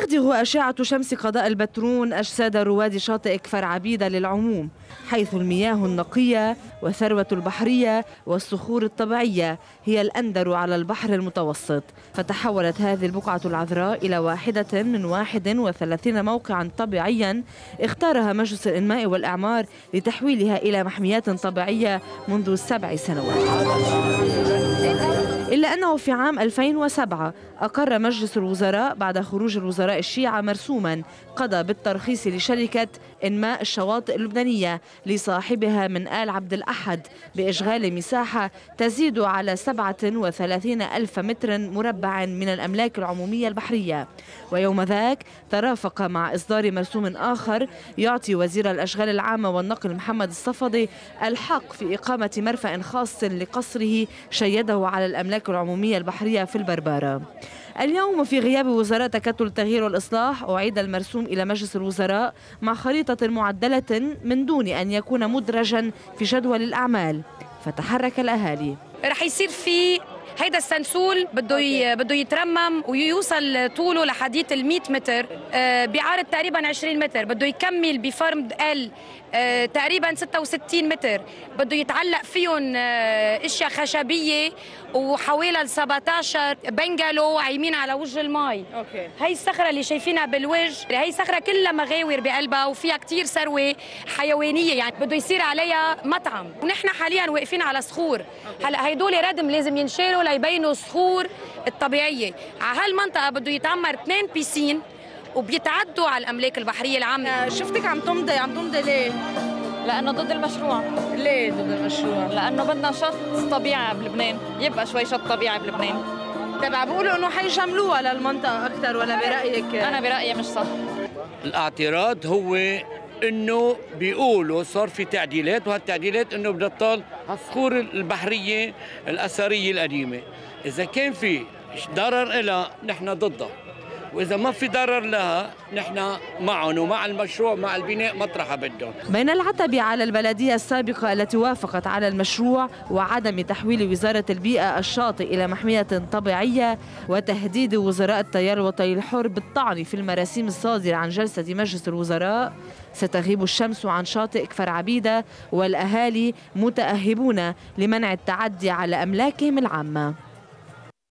تخدغ أشعة شمس قضاء البترون أجساد رواد شاطئ كفر عبيدة للعموم حيث المياه النقية وثروة البحرية والصخور الطبيعية هي الأندر على البحر المتوسط. فتحولت هذه البقعة العذراء إلى واحدة من 31 موقعا طبيعيا اختارها مجلس الإنماء والإعمار لتحويلها إلى محميات طبيعية منذ سبع سنوات. إلا أنه في عام 2007 أقر مجلس الوزراء بعد خروج الوزراء الشيعة مرسوما قضى بالترخيص لشركة إنماء الشواطئ اللبنانية لصاحبها من آل عبد الأحد بإشغال مساحة تزيد على 37 ألف متر مربع من الأملاك العمومية البحرية. ويوم ذاك ترافق مع إصدار مرسوم آخر يعطي وزير الأشغال العامة والنقل محمد الصفدي الحق في إقامة مرفأ خاص لقصره شيده على الأملاك العمومية البحرية في البربارة اليوم في غياب وزراء تكتل التغيير والإصلاح أعيد المرسوم إلى مجلس الوزراء مع خريطة معدلة من دون أن يكون مدرجا في جدول الأعمال. فتحرك الأهالي. رح يصير في هيدا السنسول بده بده يترمم ويوصل طوله لحديث ال 100 متر. آه، بعرض تقريبا 20 متر. بده يكمل بفرم ال آه، تقريبا 66 متر. بده يتعلق فيهم آه، أشياء خشبية وحوالي 17 bungalow عايمين على وجه المي. okay. هي الصخرة اللي شايفينها بالوجه هي صخرة كلها مغاور بقلبها وفيها كتير ثروة حيوانية. يعني بده يصير عليها مطعم. ونحن حاليا واقفين على صخور. هلأ هيدول ردم لازم ينشالوا ليبينوا الصخور الطبيعية على هالمنطقة بده يتعمر اثنين piscine وبيتعدوا على الأملاك البحرية العامة شفتك عم تمضي عم تمضي ليه؟ لأنه ضد المشروع ليه ضد المشروع؟ لأنه بدنا شط طبيعي بلبنان يبقى شوي شط طبيعي بلبنان تبع بيقولوا إنه حيجملوها للمنطقة أكثر ولا برأيك؟ أنا برأيي مش صح الاعتراض هو انه بيقولوا صار في تعديلات وهالتعديلات انه بدها تطال هالصخور البحرية الأثرية القديمة. إذا كان في ضرر لها نحن ضدها. وإذا ما في ضرر لها نحن معهم ومع المشروع مع البناء مطرحها بدهم بين العتب على البلدية السابقة التي وافقت على المشروع وعدم تحويل وزارة البيئة الشاطئ إلى محمية طبيعية وتهديد وزراء التيار الوطني الحر بالطعن في المراسيم الصادرة عن جلسة مجلس الوزراء ستغيب الشمس عن شاطئ كفر عبيدة والأهالي متأهبون لمنع التعدي على أملاكهم العامة.